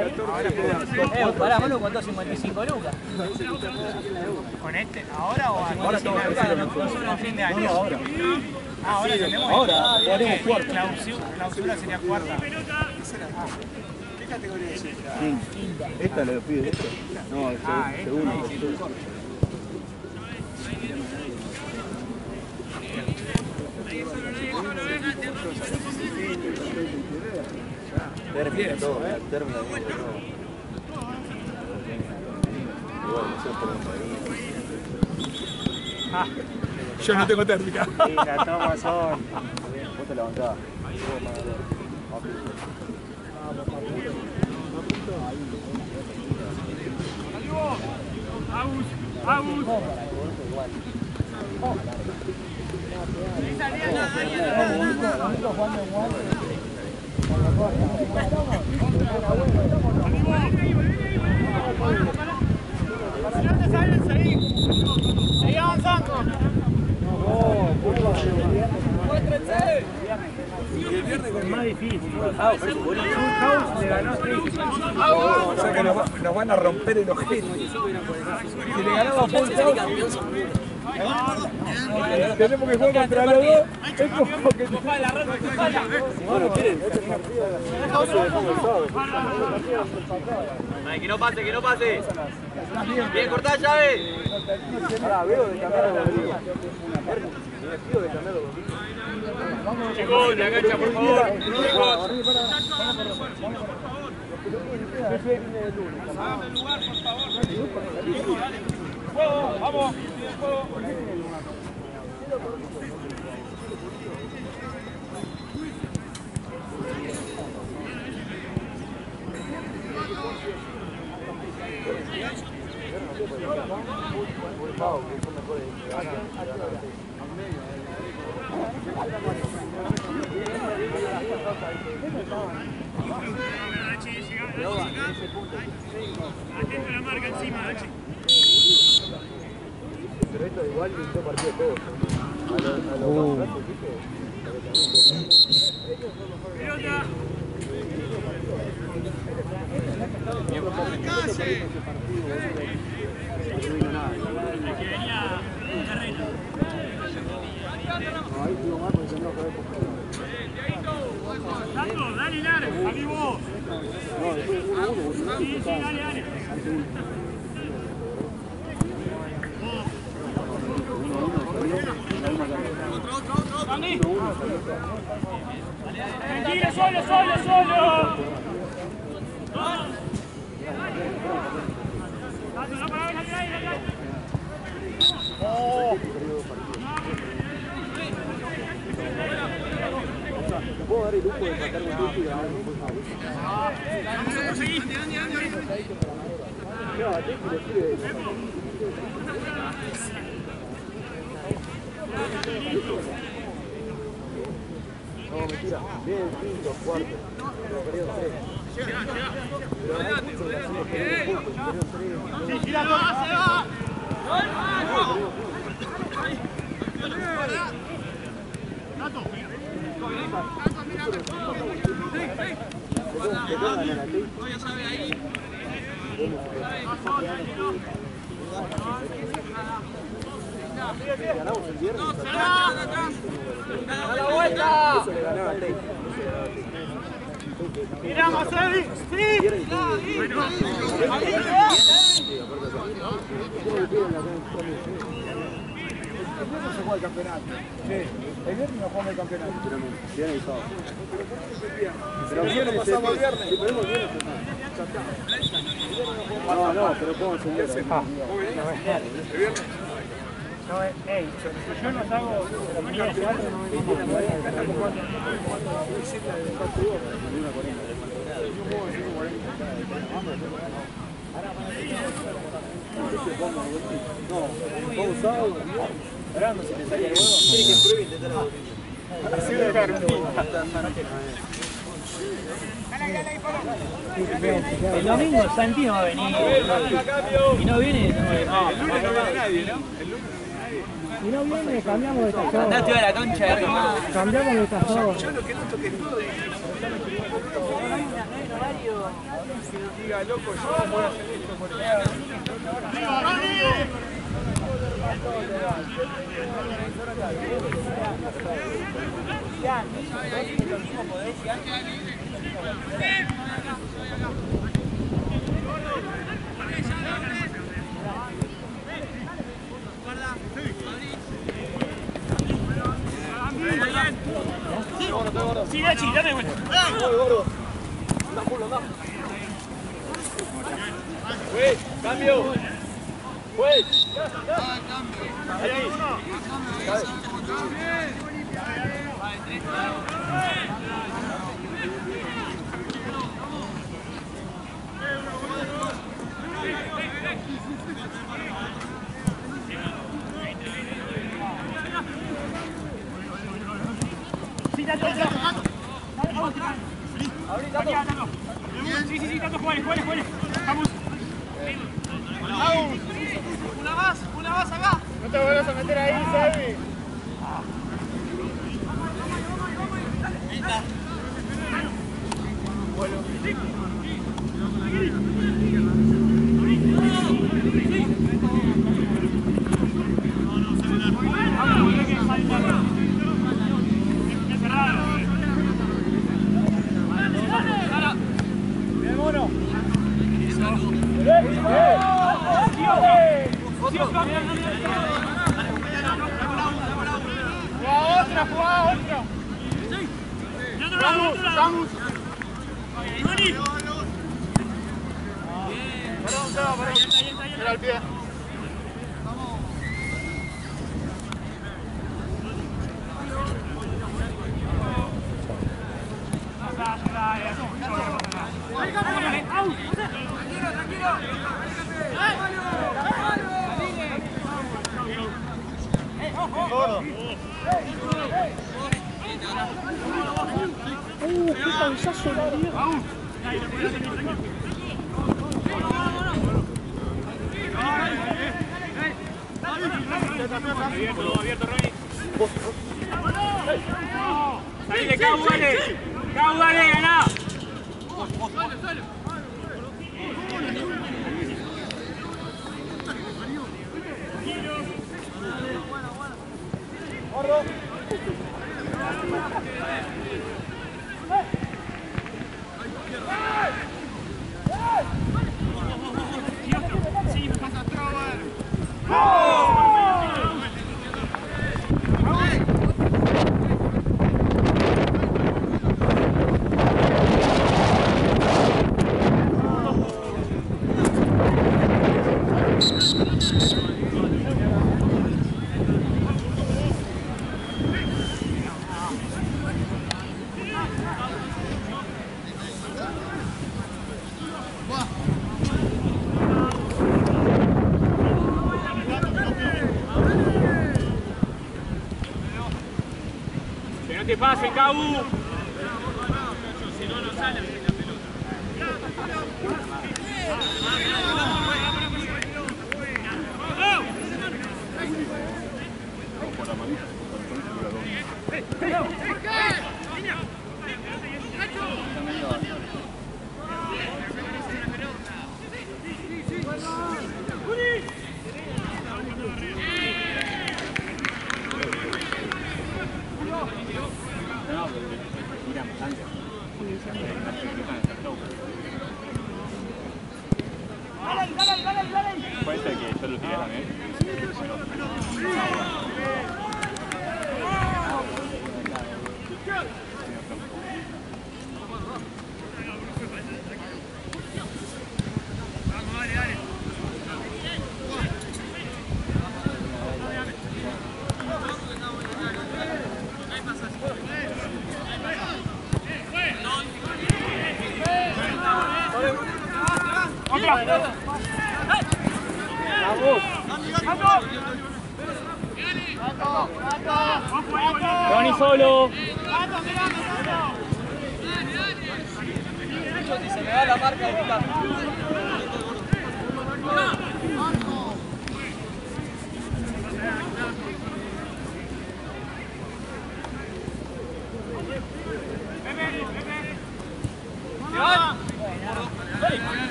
Eh, pará, lo contó 55 lucas. ¿Con este? ¿Ahora o Ahora en fin de año. ahora. Ah, ahora tenemos. ahora, Ah, haremos ¿qué? cuarto. Clausura, sería cuarta. ¿Qué categoría es esta? ¿Esta le pide? No, el Ah, segundo. Termina todo, termina. Igual, es por un Yo no tengo térmica. Sí, las tomas son. Vos te levantás. Agus, Agus. Más difícil. O sea que nos, va- nos van a romper el ojete. Si le ganamos a Paul House, tenemos que jugar contra los dos. Es como que Bueno, quieren. Ay, que no pase, que no pase. Bien, cortá llave. Ahora veo de cambiar a Rodrigo. Divertido de cambiar a Rodrigo. Chicos, la cancha, por favor. Chicos. Juego, vamos. Dachi. Pero esto igual partido todos. A los a los. Taco, dale, dale. Uno, uno, uno. Sí, sí, dale, dale. Dani. Tranquilo, solo, solo, solo. Tato, no pará, dale, dale, dale. ¿Te puedo dar el lujo de empatar un tiempo y ganar después a Seguí, Andy, Andy, Andy. No, a Tequi le sirve eso. No, mentira. Bien, quinto, cuarto. Pero perdieron tres. Pero. Sí, gira, se va. Tato. ¿Te ganamos el viernes. ¡A la vuelta! Eso le ganaba al técnico. ¡Miramos, Evi! ¡Sí! El viernes el campeonato. Sí. El viernes no jugamos el campeonato. Viernes y sábado. Pero el viernes pasamos el viernes. El viernes. No, no, pero ¿cómo se llama? El viernes. No, ey, yo no hago no si te sale El domingo Santino va a venir. Y no viene, no El lunes no viene nadie, ¿no? El lunes Si no viene, cambiamos de estación. Andate a la concha de hermano. Cambiamos de estación. Yo lo que noto que todo es. Diga, loco, yo voy a hacer esto por Sí, Nachi, dame vuelta. Cambio. Pues. Sí, Sí, sí, sí, Tato, Juárez, Juárez, Juárez. Vamos. ¡Una más! ¡Una más acá! No te vuelvas a meter ahí, Salvi. ¡Jugá Mira el pie. Gordo. Uh, qué cansazo la dio. Abierto, abierto, Ronnie. Salile, Cau, dale. Cau, dale, ganá. Que no te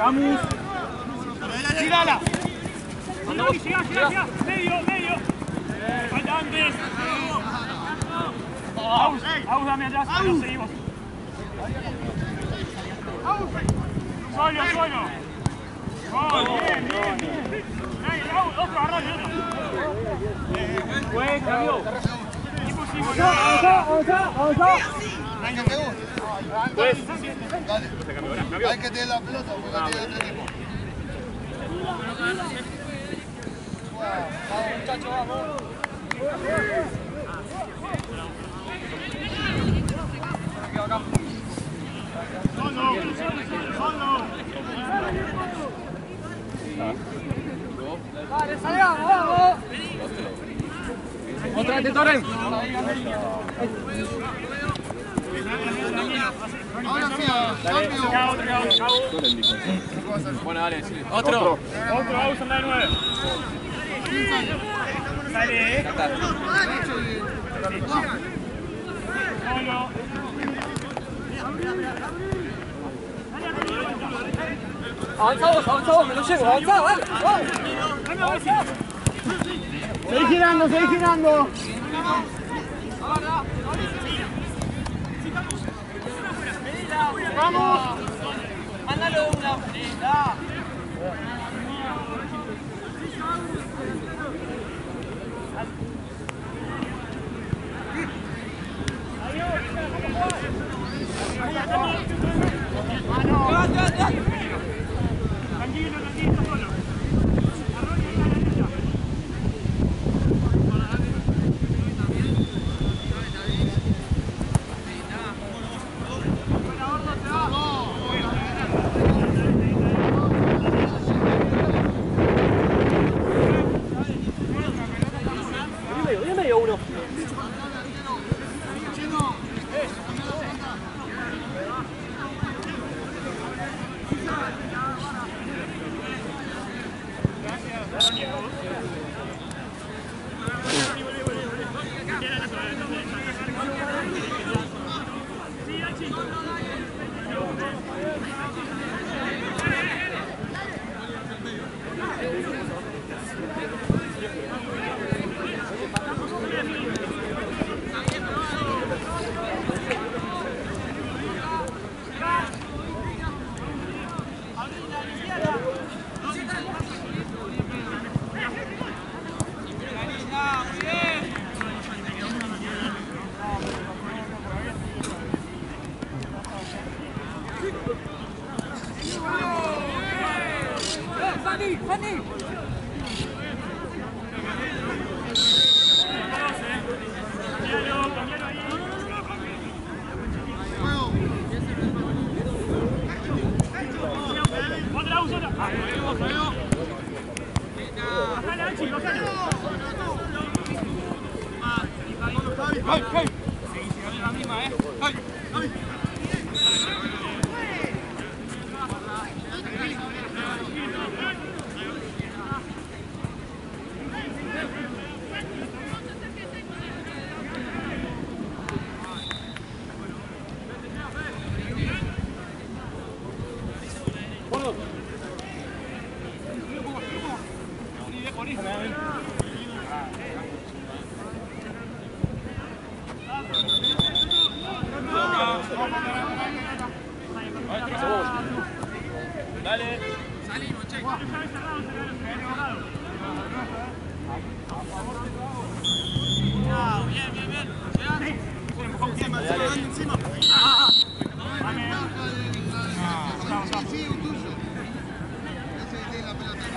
Vamos. Tírala. Llega, llega, llega. Medio, medio. Falta antes. Aus, aus, dame atrás. Nos seguimos. Solo, solo. Oh, bien, bien, otro, otro. Buen cambio. Y pusimos. Pues, Hay que tener la pelota porque tiene otro equipo. Vamos, muchachos, vamos. Dale, salgamos, vamos. Otra vez, Toren. Ahora sí, cambio. Bueno, dale, sí. Otro. Otro, vamos a andar de nueve. Dale, eh. Solo. Avanzamos, avanzamos, me lo llevo, avanzá, dale. Seguí girando, seguí girando. Mándalo una.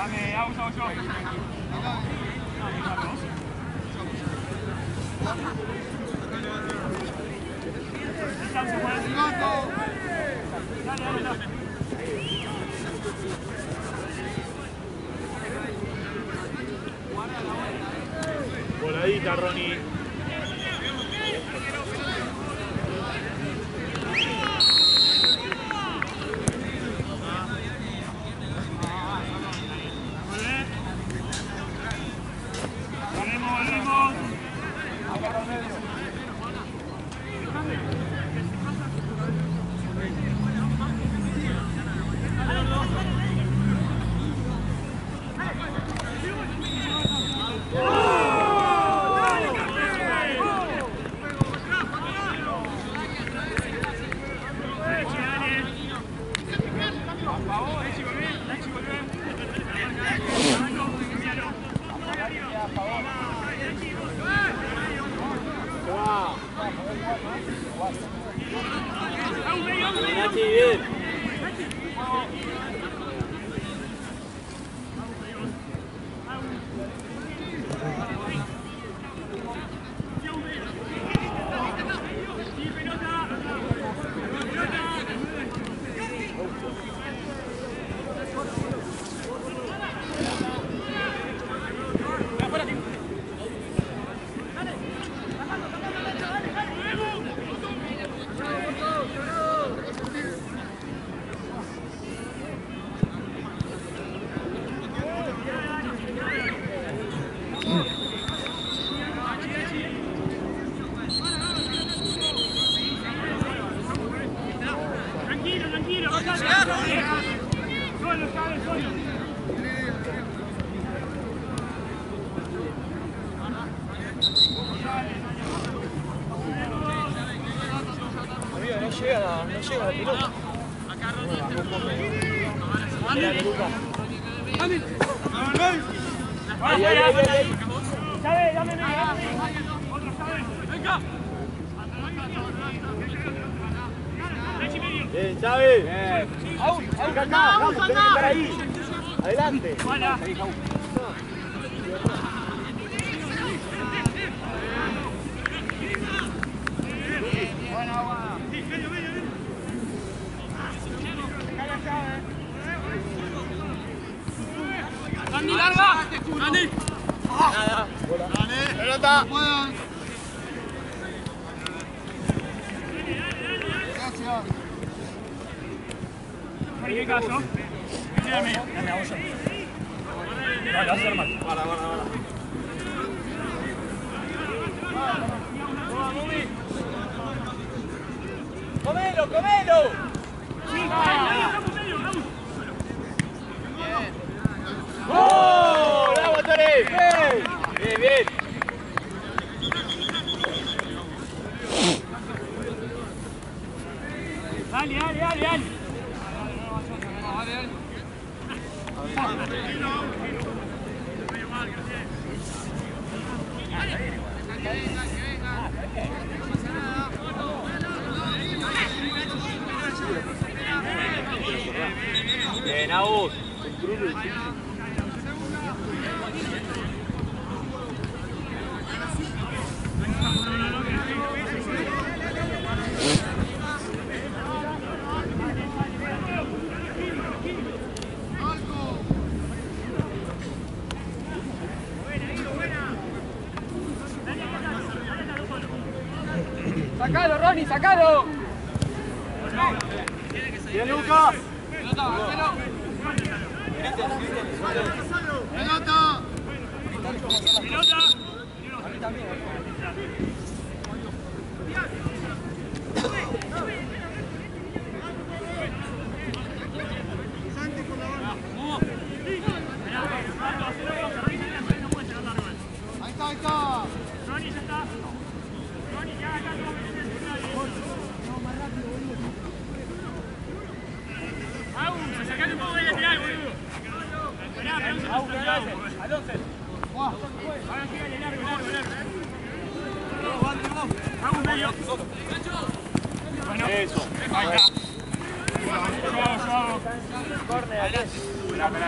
Dame, hago, hago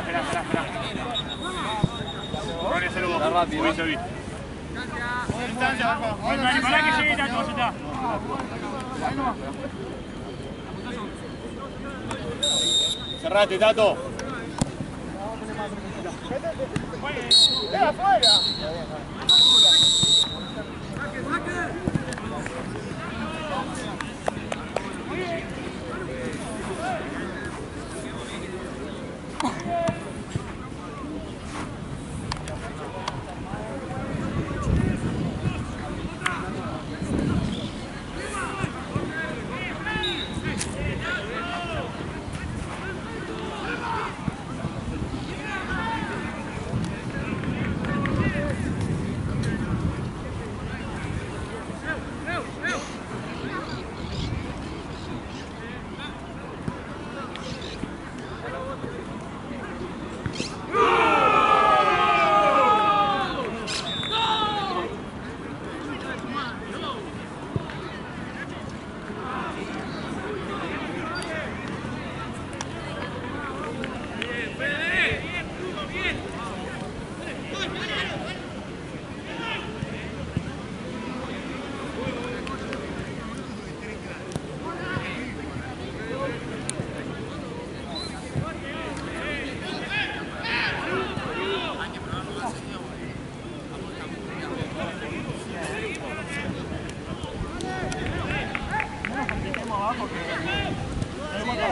espera, espera, espera. Ronnie, se lo Está rápido. Uy, se vi. Distancia, abajo. Para que llegue ya, todo, ya. Cerrate, Tato. ¡Fuera, eh, fuera!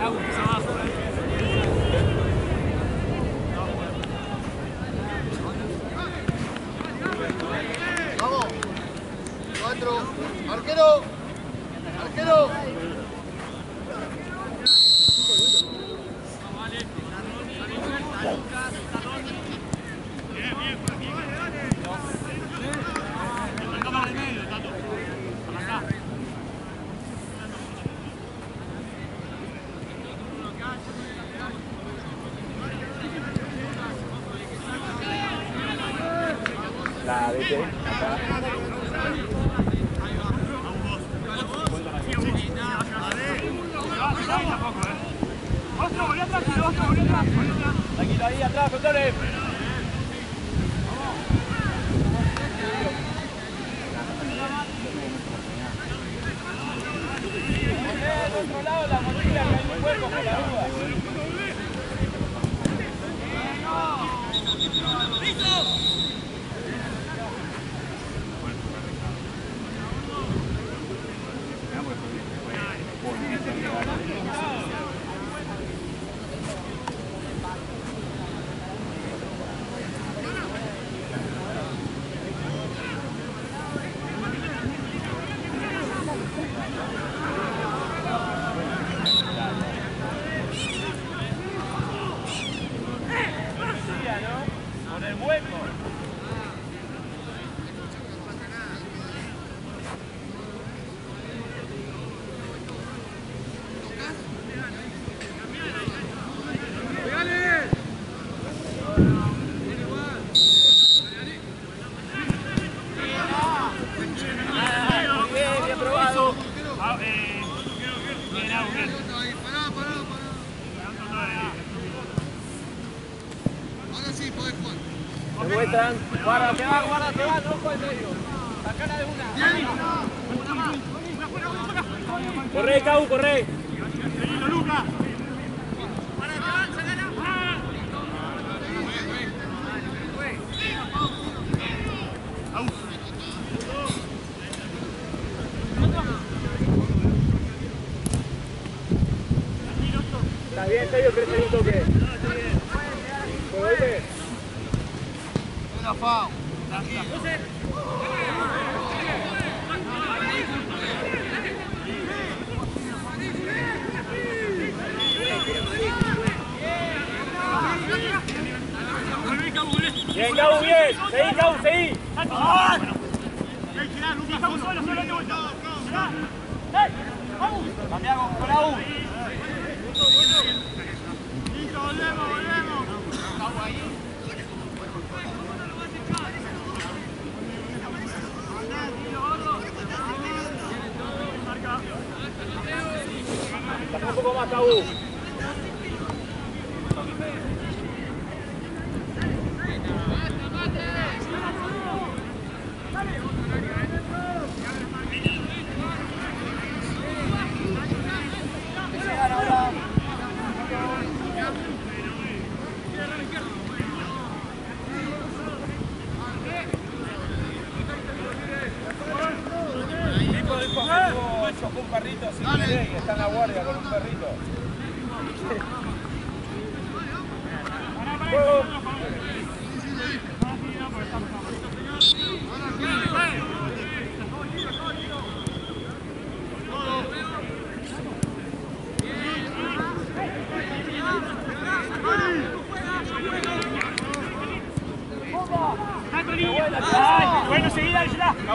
Agua. Guarda, te va, guarda, te va, loco medio. La cara de una. Corre, Cau, corre.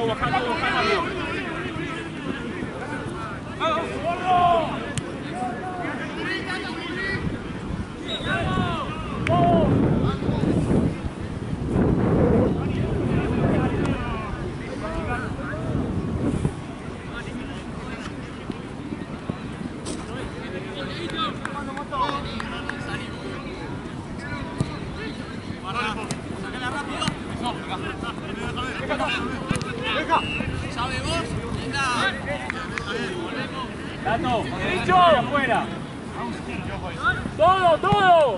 Dale, ya. Vamos bajando, vamos bajando. Tato, derecho, afuera. Todo, todo.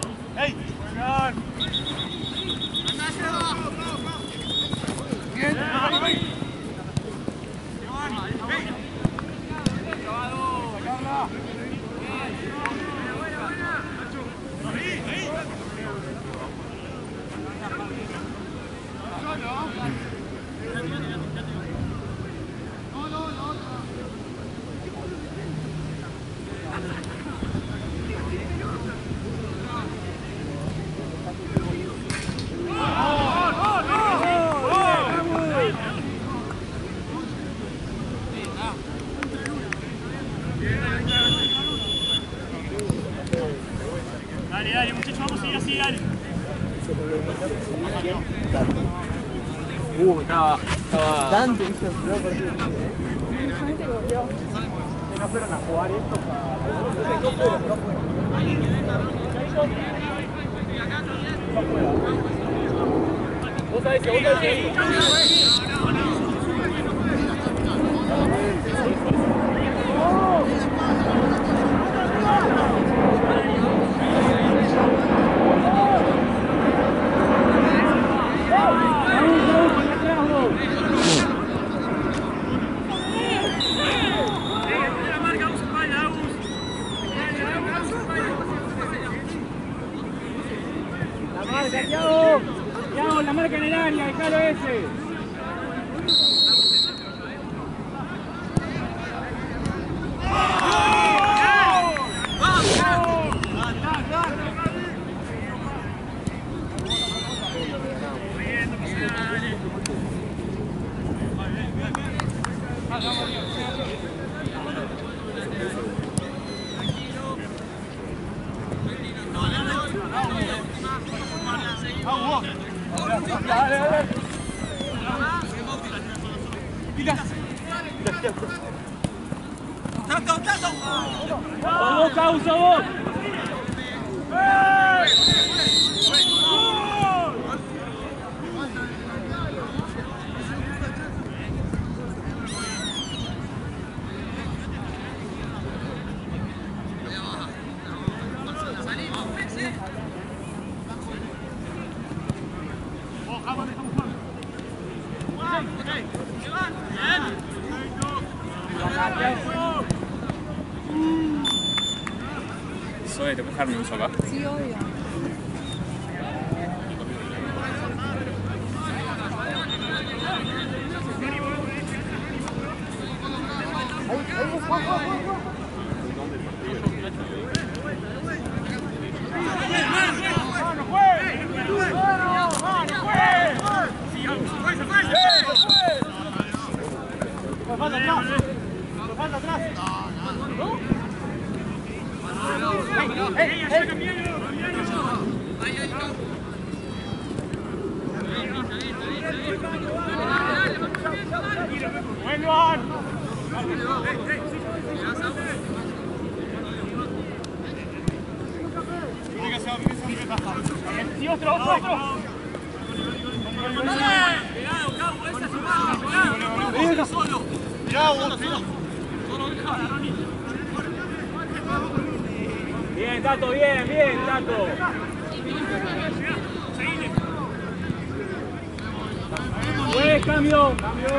Dale, dale, muchachos, vamos a seguir así, dale. Uh, estaba. Estaba... Dante hizo el peor partido. No fueron a jugar esto Vos sabés que vos sabés que- la marca, Agus, espalda, Agus. La marca, Thiago. Thiago, la marca en el área, dejalo ese. Vamos, causa vos. Zoe, ¿te puedes dejar mi uso acá? Sí, obvio. Sí, otro, otro, otro. Bien, Tato, bien, bien, Tato. Buen cambio, cambio.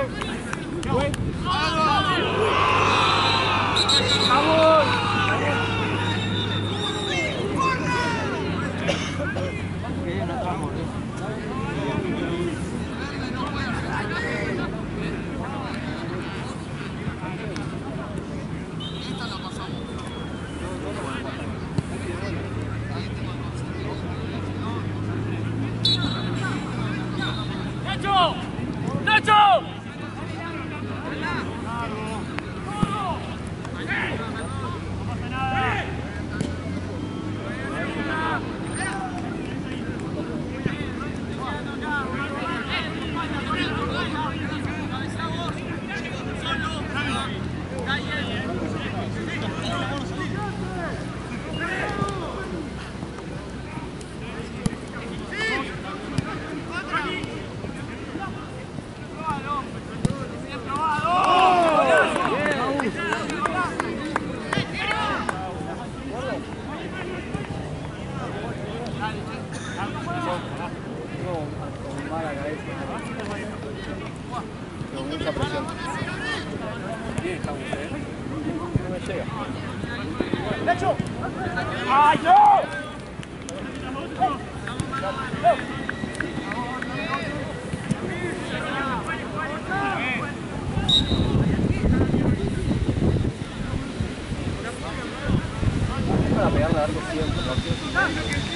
Não.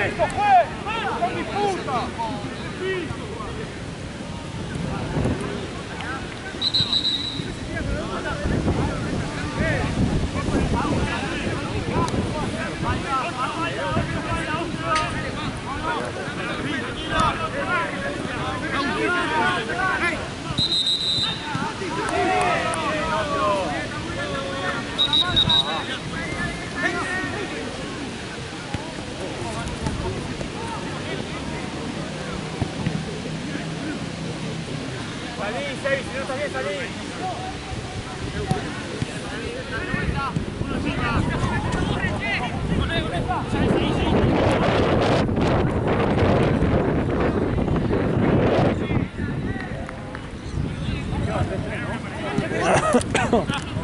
questo, qui! Sono di puta! salí, salí. Oh.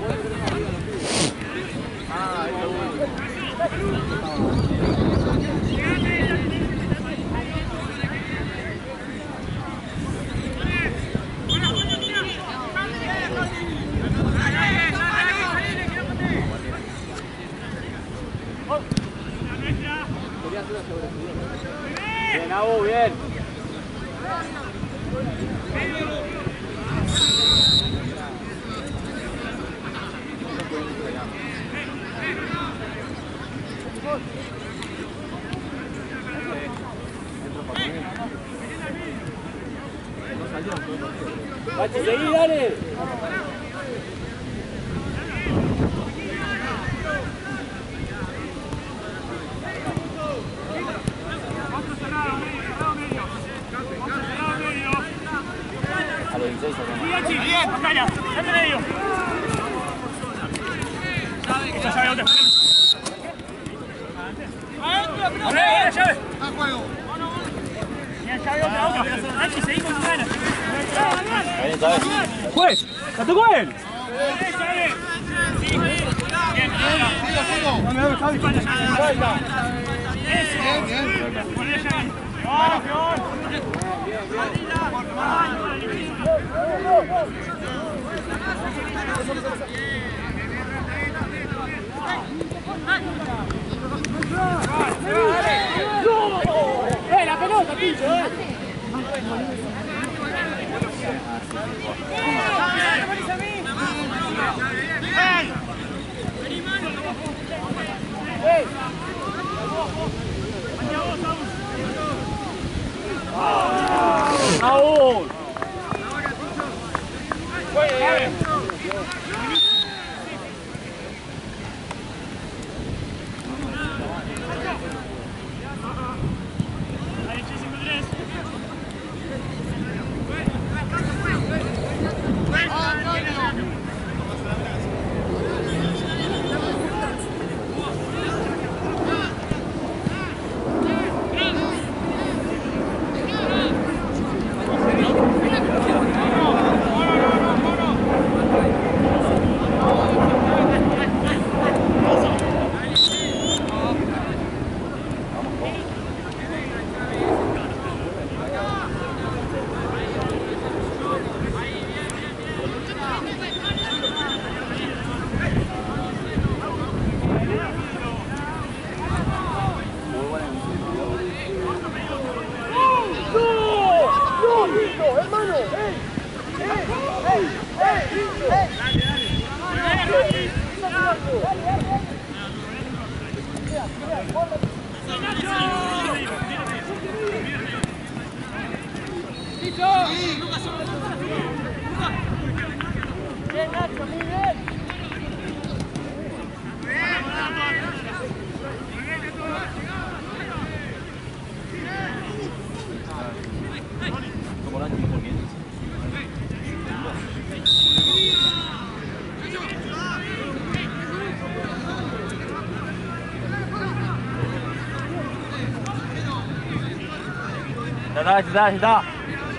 Ya está, ya está, ya está.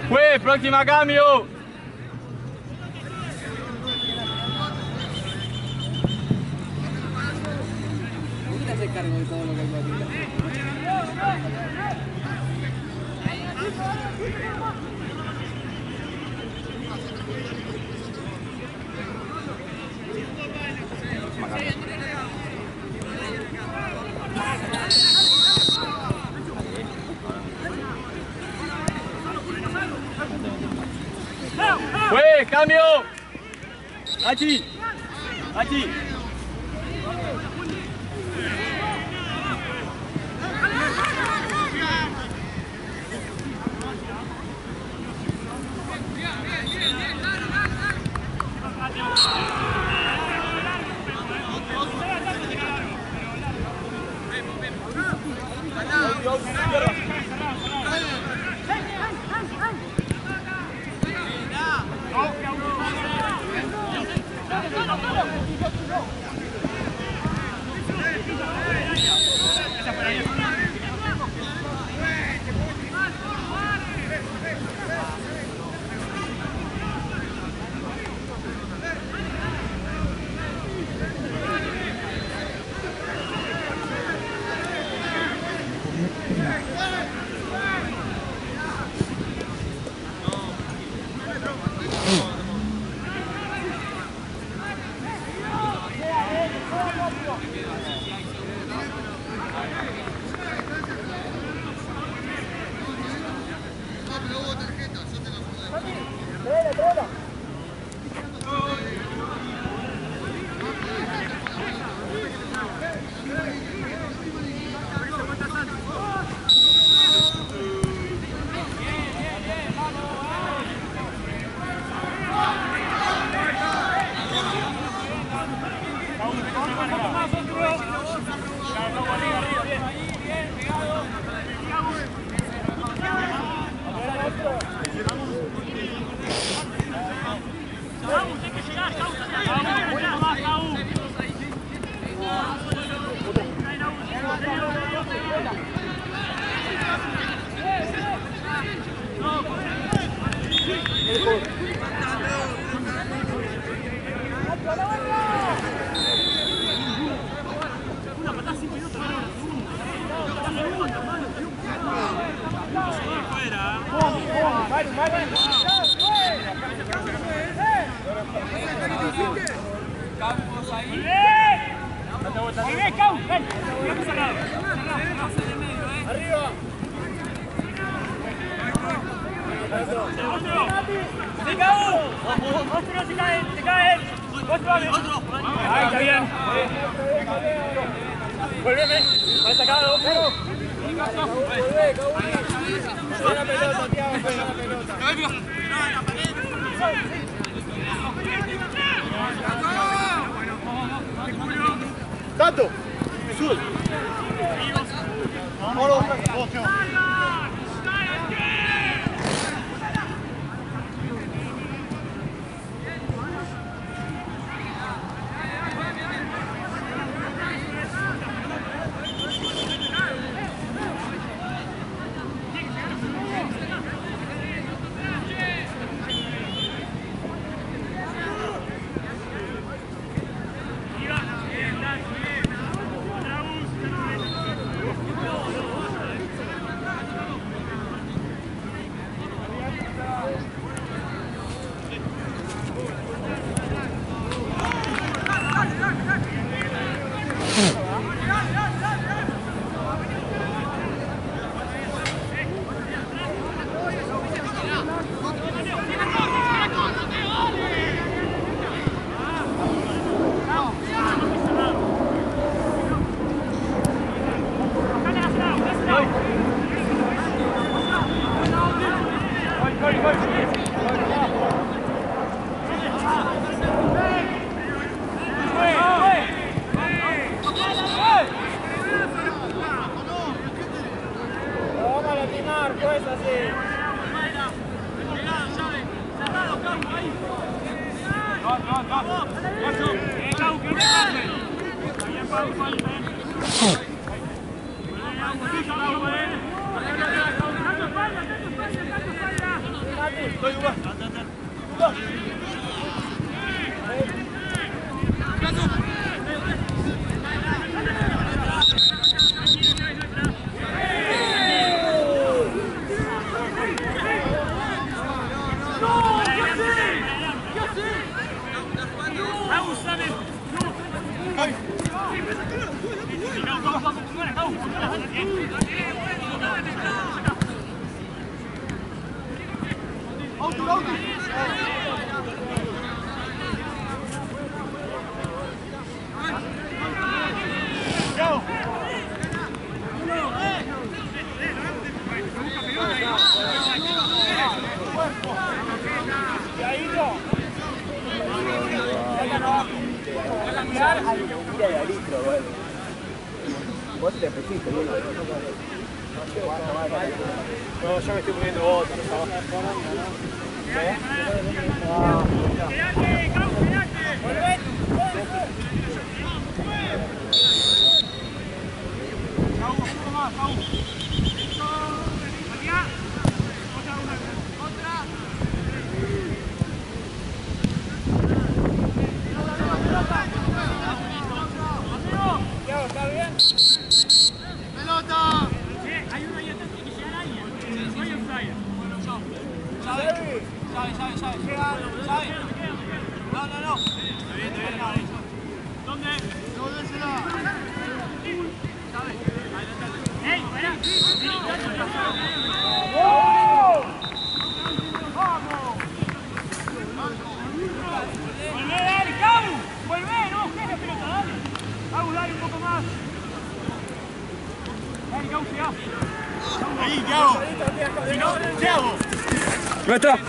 Juez, próxima cambio. ¿Quién ¡Sul! Vamos Mira Vänta!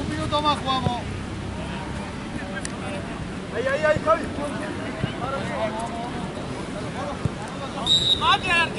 Un minuto más jugamos. Ahí, ahí, ahí, Javi. Mate al.